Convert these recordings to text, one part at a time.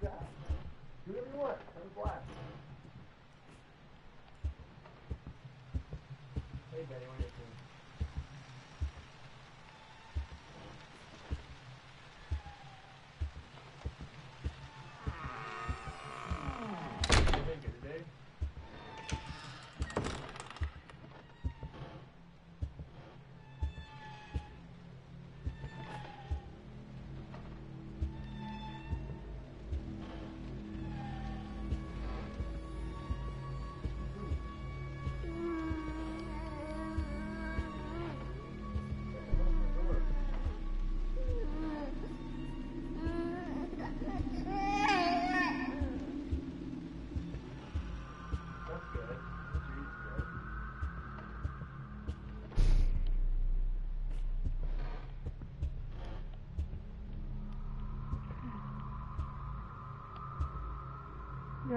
Do whatever you want. Have a blast. Hey, Betty, what are you doing?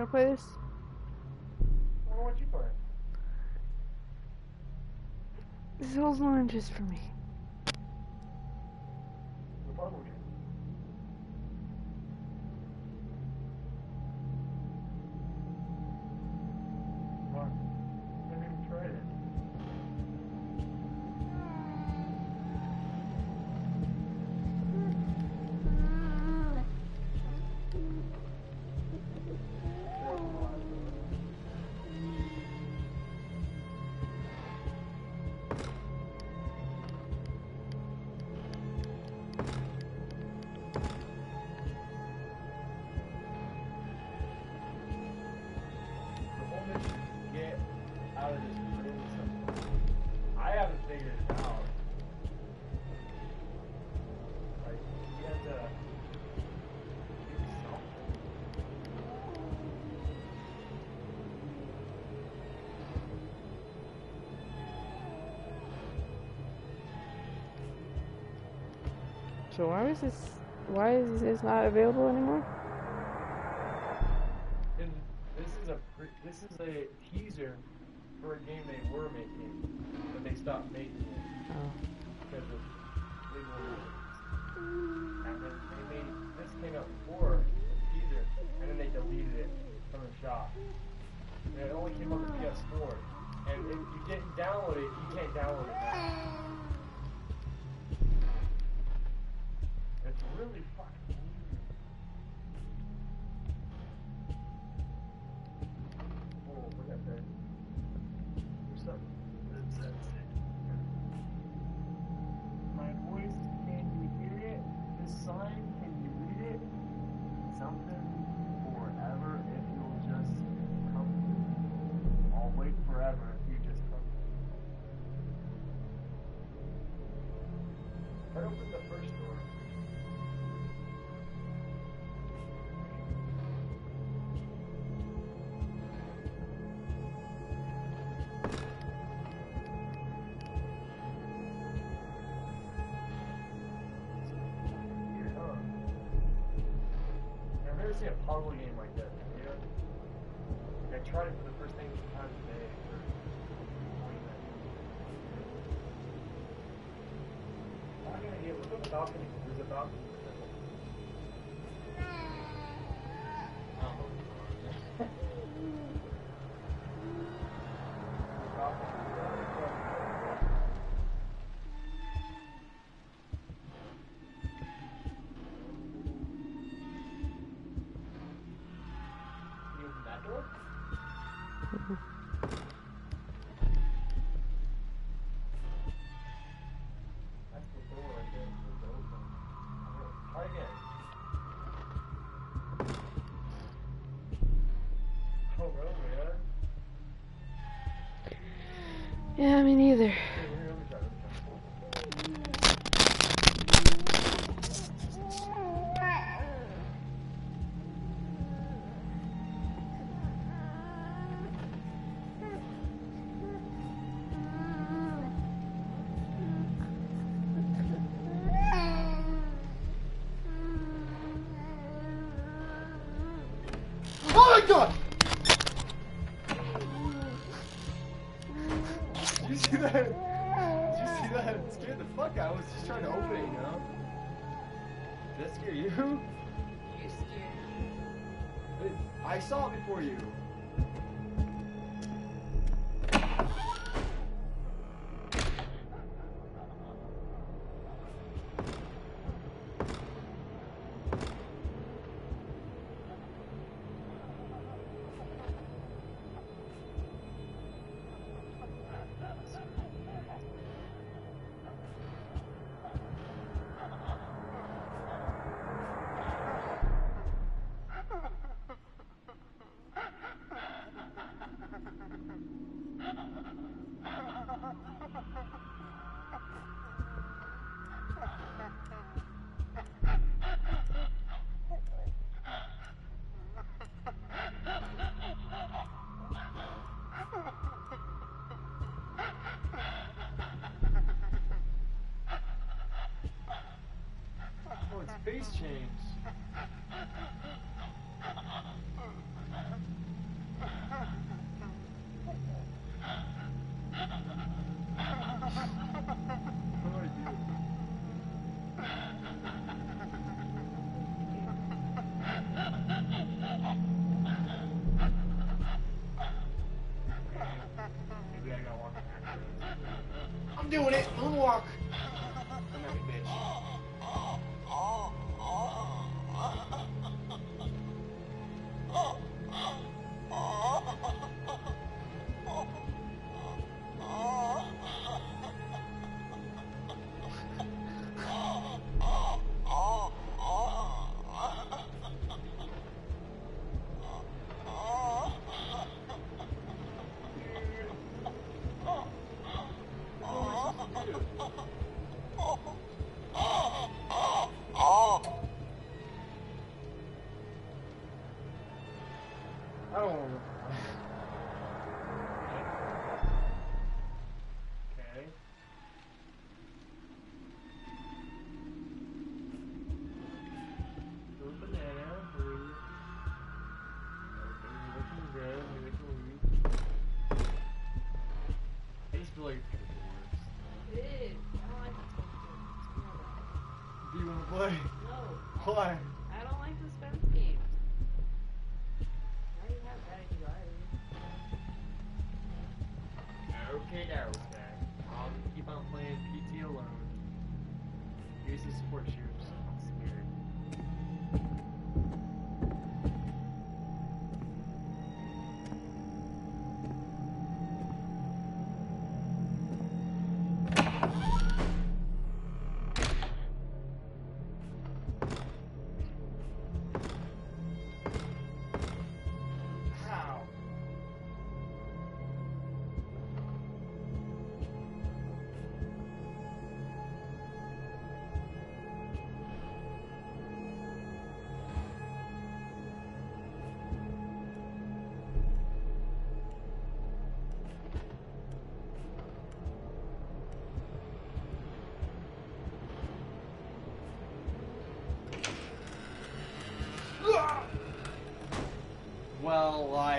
gonna play eh. this? Well, what you play? This holds no interest for me. So why is this? Why is this not available anymore? And this is a this is a teaser for a game they were making, but they stopped making it oh. because of legal. I tried it for the first thing time today for 40 minutes. I'm gonna hear, look at the balcony, there's a balcony. Yeah, me neither. Please change. doing it. Moonwalk.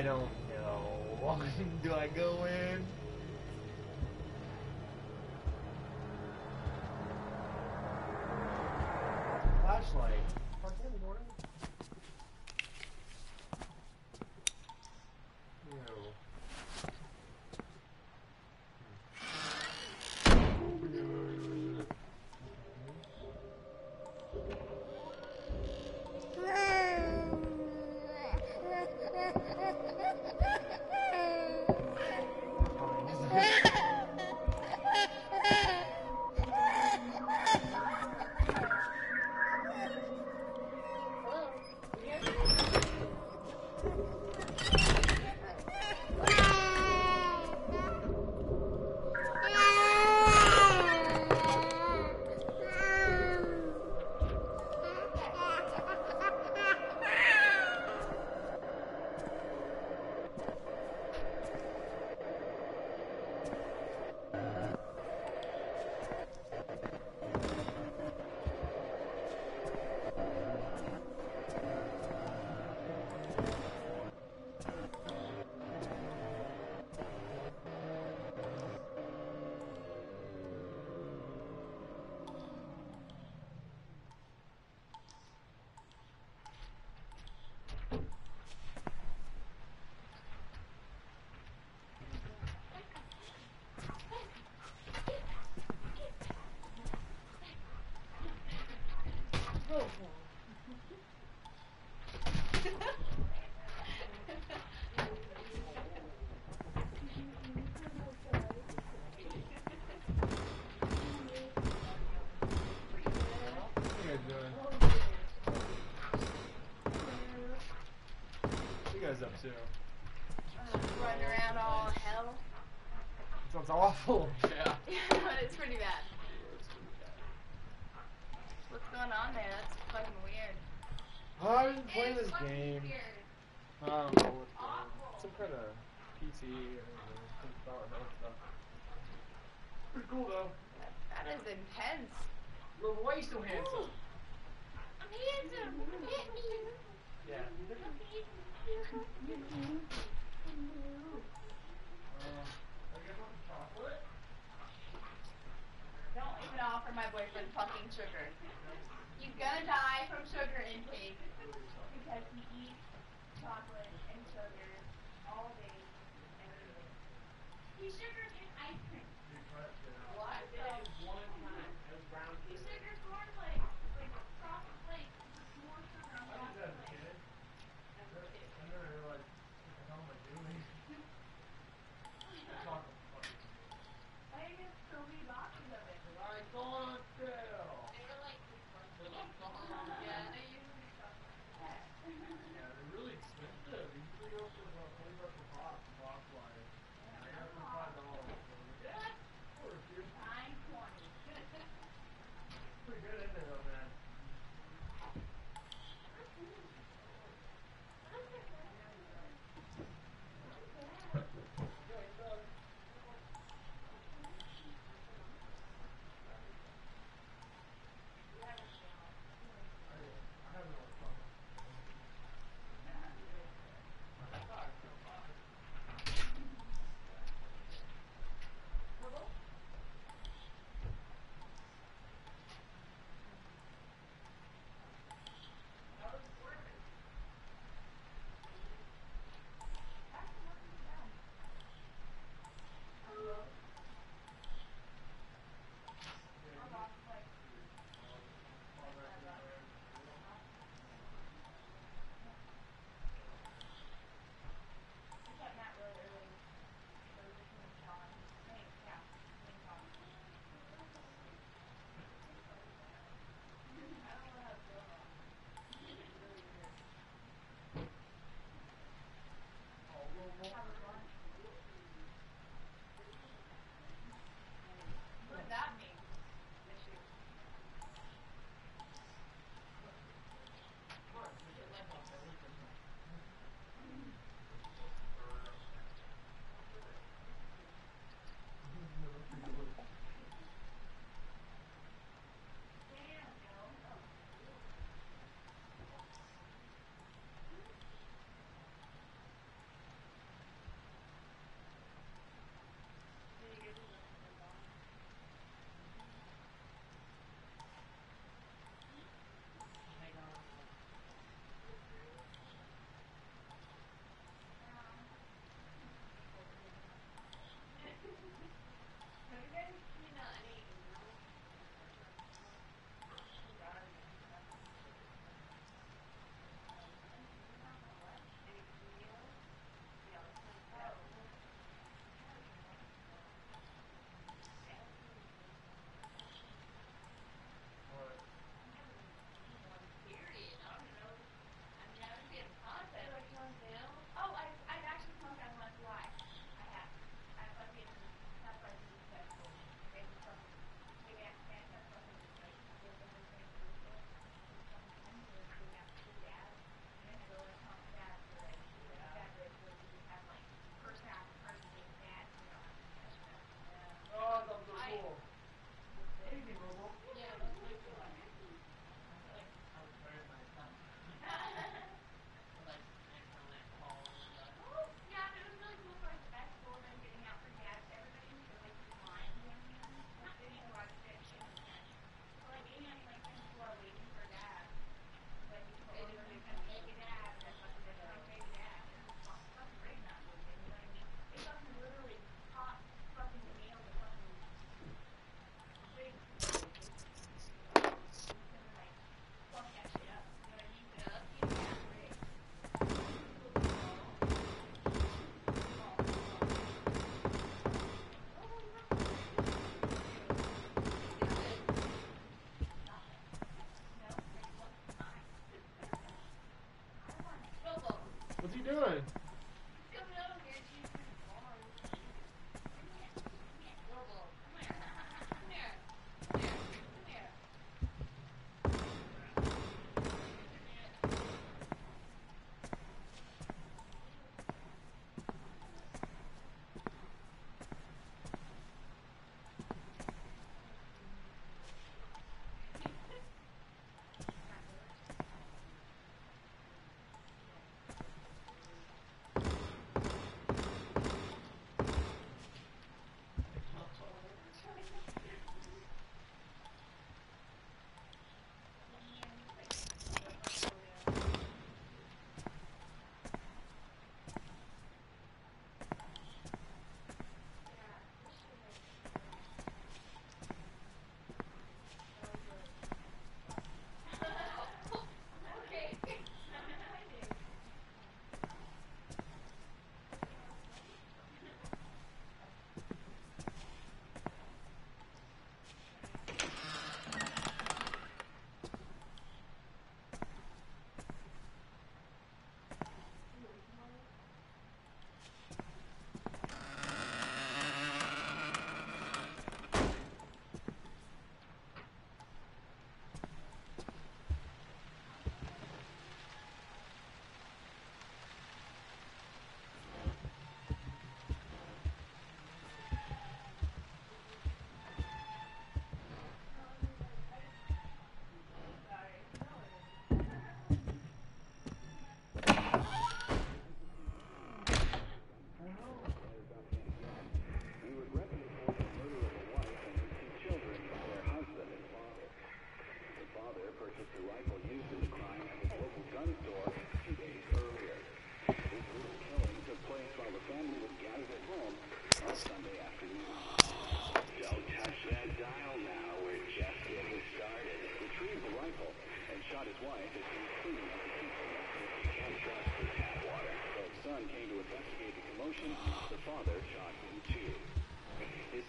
I don't know. Do I go in? Up to? running around all hell. Sounds awful. Yeah. but it's pretty bad. What's going on there? That's fucking weird. I've been playing It's this fucking game. Weird. I don't know what's going on. Some kind of PT or some power health stuff. Pretty cool though. That is intense. Well, why are you so handsome? I'm handsome. Hit me. Yeah. Don't even offer my boyfriend fucking sugar. He's gonna die from sugar intake because he eats chocolate and sugar all day, every day. He sugars doing?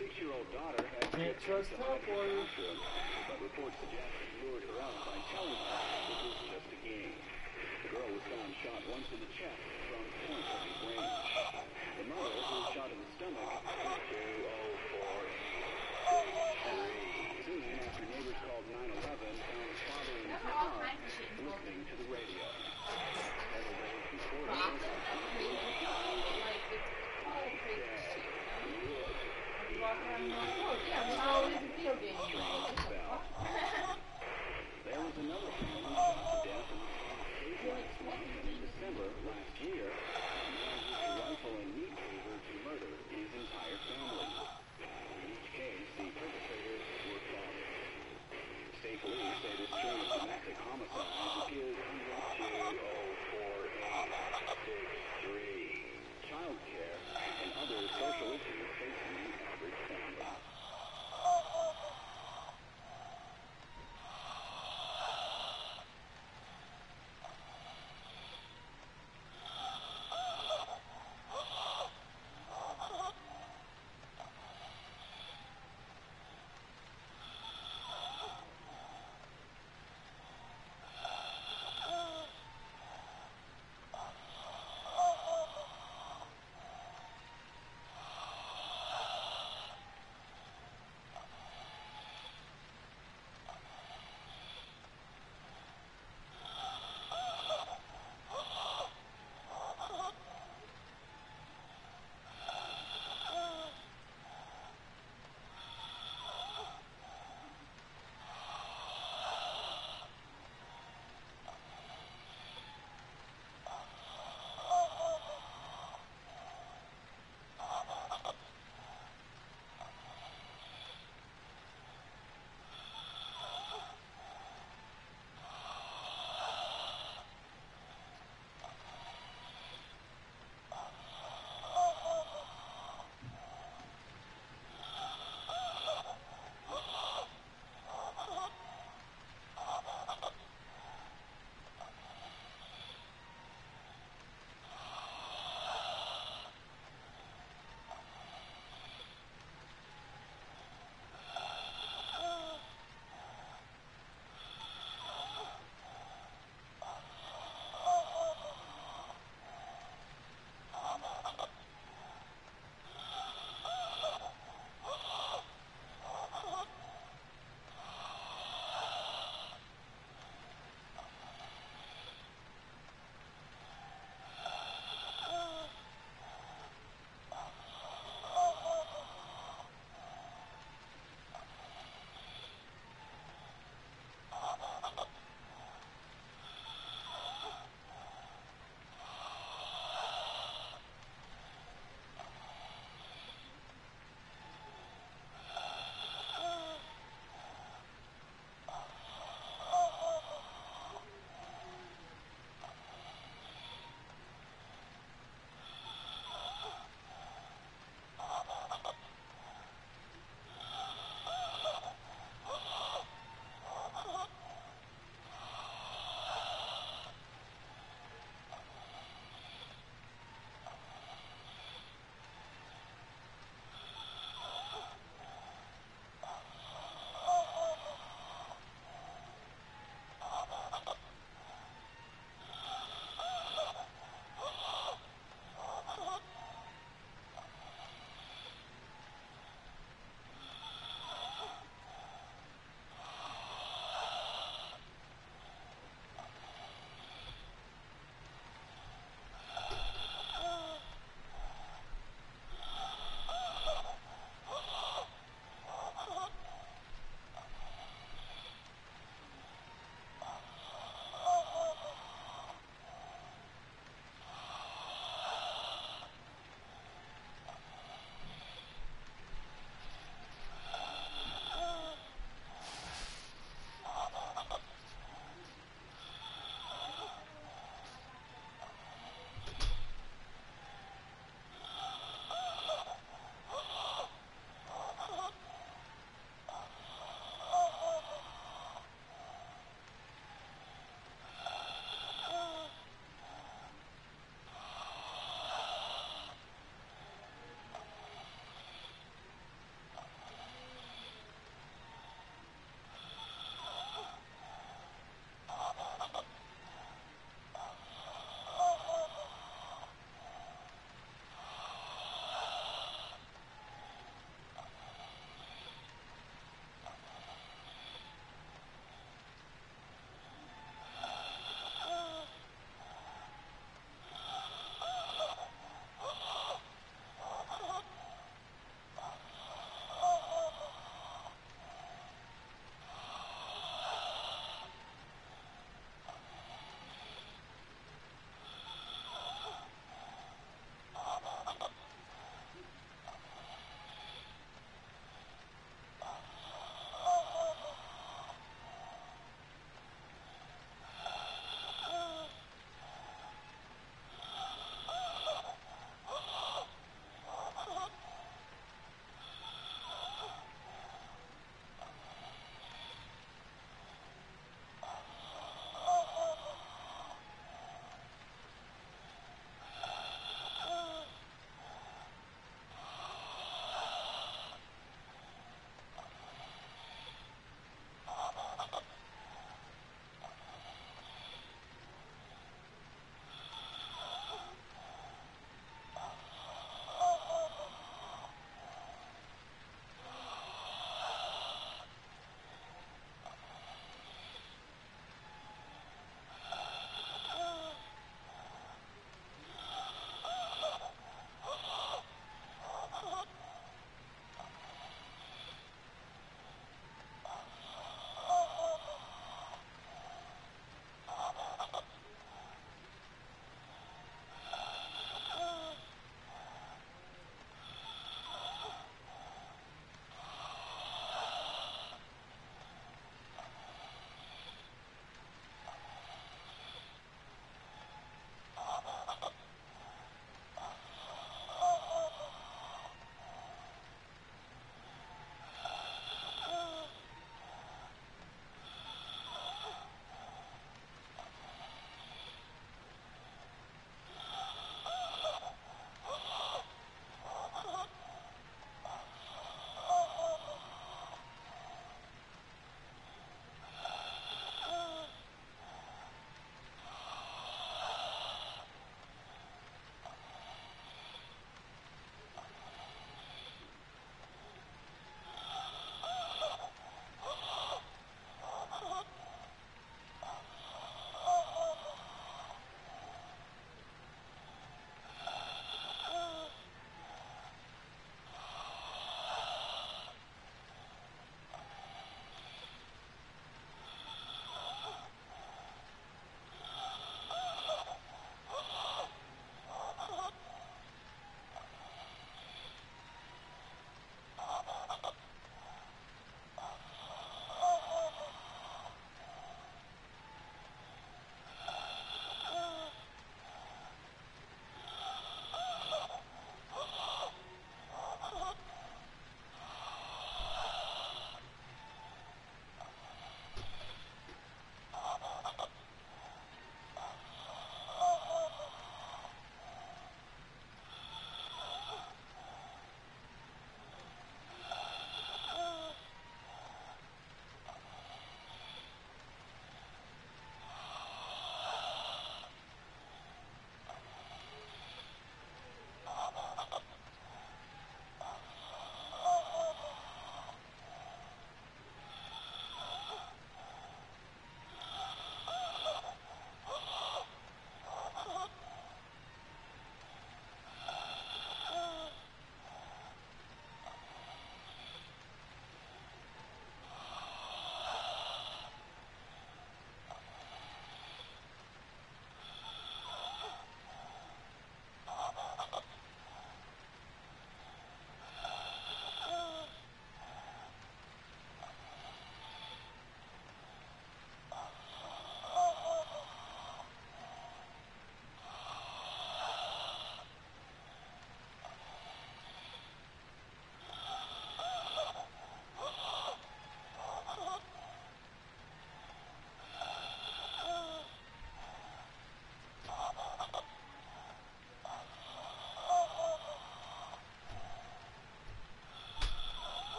six-year-old daughter had Can't trust help warriors. But reports suggest he lured her out by telling her it was just a game. The girl was found shot once in the chest from point blank range. The mother was shot in the stomach two oh four three. Soon after neighbors called 911. Childcare and other social issues. facing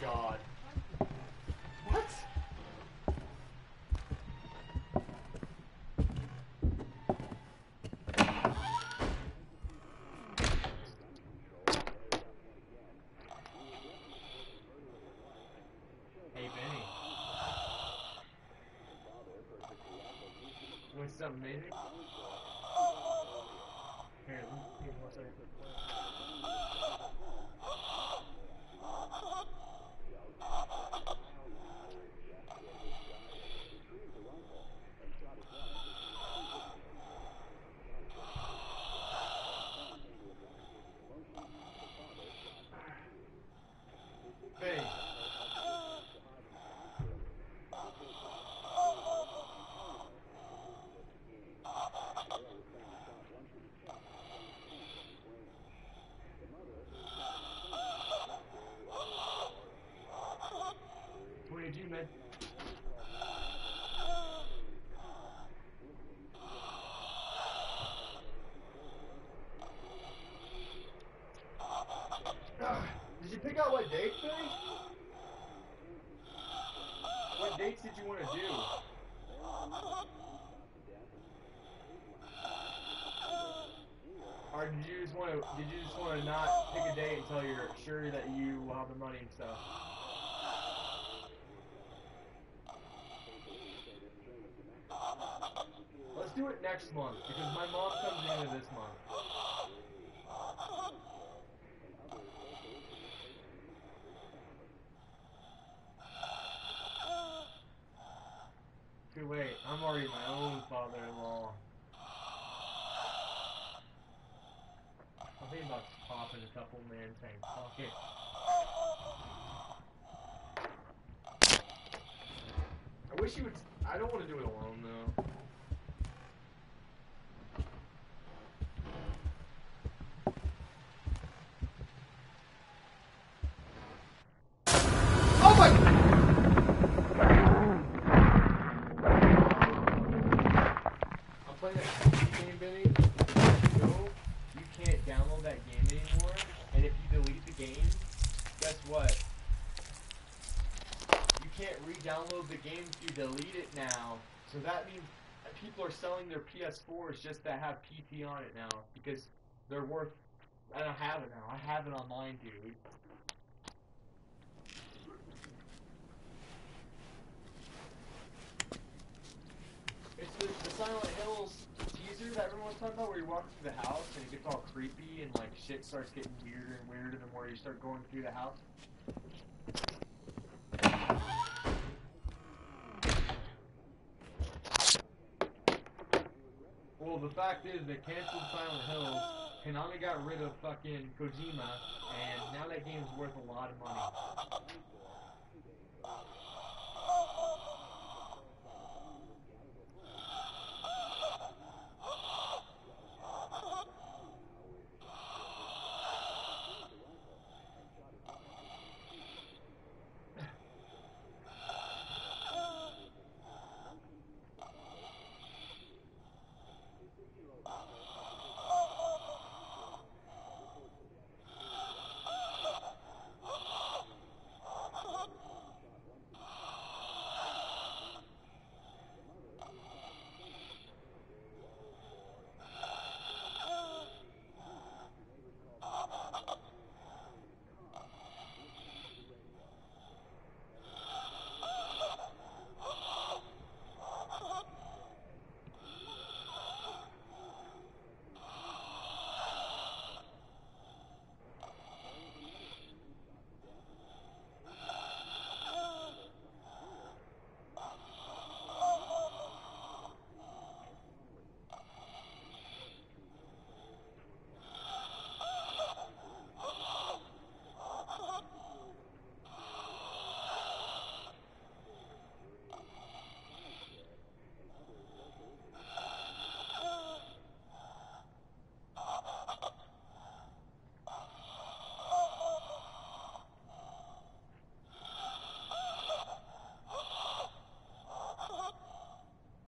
god. What? Hey Benny. Want something amazing? Here, let me give me one second. Benny. Twenty-two, man. Did you pick out what dates, Benny? What dates did you want to do? Or did you just want to? Did you just want to not pick a date until you're sure that you will have the money and stuff? Let's do it next month because my mom comes in this month. Wait, I'm already my own father-in-law. I'm thinking about popping a couple man tanks. Okay. I wish you would. I don't want to do it alone though. Oh my! I'm playing that game, Benny. You know, you can't download that game anymore, and if you delete the game, guess what? You can't re-download game you delete it now. So that means people are selling their PS4s just to have PT on it now because they're worth. I don't have it now. I have it online, dude. It's the, the Silent Hills teaser that everyone's talking about where you walk through the house and it gets all creepy and like shit starts getting weirder and weirder the more you start going through the house. Well, the fact is they canceled Silent Hills. Konami got rid of fucking Kojima, and now that game's worth a lot of money.